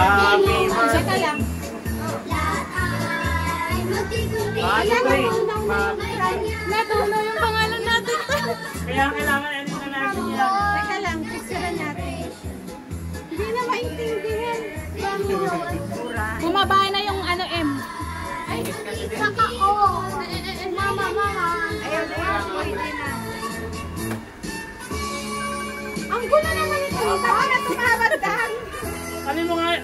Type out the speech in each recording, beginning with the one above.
Happy Saka birthday. Natulo yung pangalan natin. Kaya kailangan edit na natin yan. Teka lang, picture natin. Hindi na maintindihan. Bumaba na yung ano M. Ay, saka O. Mama, mama. Ayun na yan, pwede na. Ang gulo naman ito. Tama na tumawad dan. Ano mo nga,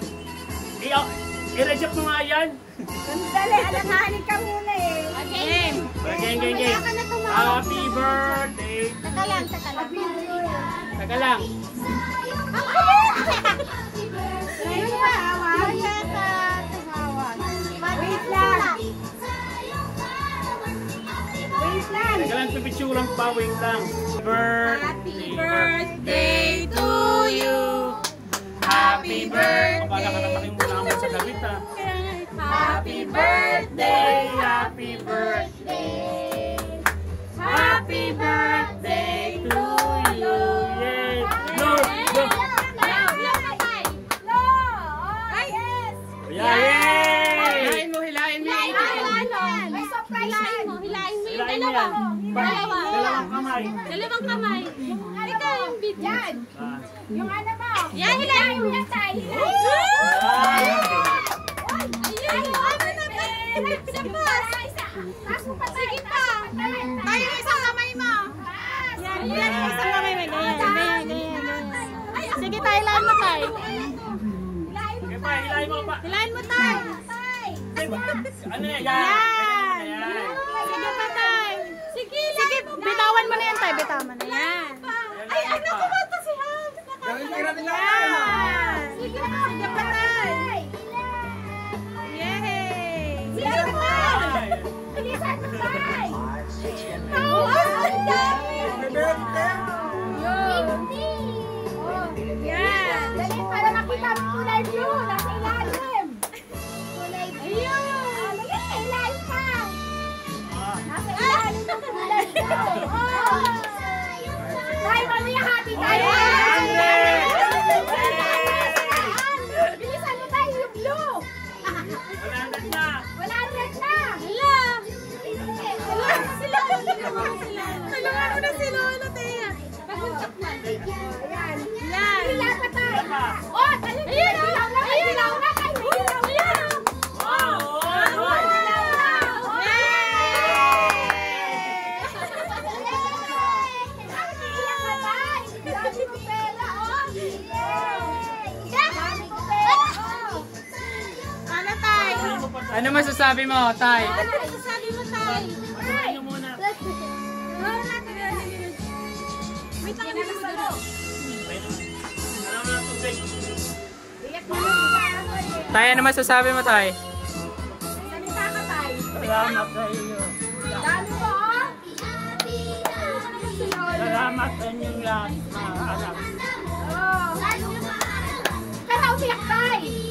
i-reject mo nga yan. Sandali, alanganin ka muna eh. Gang. ka na tumawad. Happy birthday. Taka lang, taka lang. Taga lang. Tumawad. Wait lang. Pa, wait lang. Happy Birthday. birthday to sa damit ha. Happy birthday, happy birthday. Happy birthday to you. Yay! No, no. Yay! Hilain mo, hilain mo. May surprise Hilain mo, hilain mo yung Hilain mo dalawa. yan. Dalawa. Dalawang kamay. Dalawang kamay. Ikaw yung video. Yan. Yung ano mo. Yan. Ano na ba? Isa pa. Sige pa. Tayo yung isang kamay mo. Yan. Yan yung isang kamay mo. Ganyan, ganyan, ganyan. Sige tayo, hilain mo tayo. Hilahin mo pa. Hilain mo tayo. Ano. Yan. Yan. Sige pa tayo. Sige, Sige, bitawan mo na yan. Ay, ano ko ba Tulungan mo na si Lolo, Teya. Ano masasabi mo, Tay? Ano sasabi mo? Ano muna? Wait lang? Tay, ano masasabi mo, Tay? Salita ka tayo. Salamat sa iyo. Dami mo, oh. Salamat sa inyong lahat mga anak. Oh. Kaya umiyak tayo.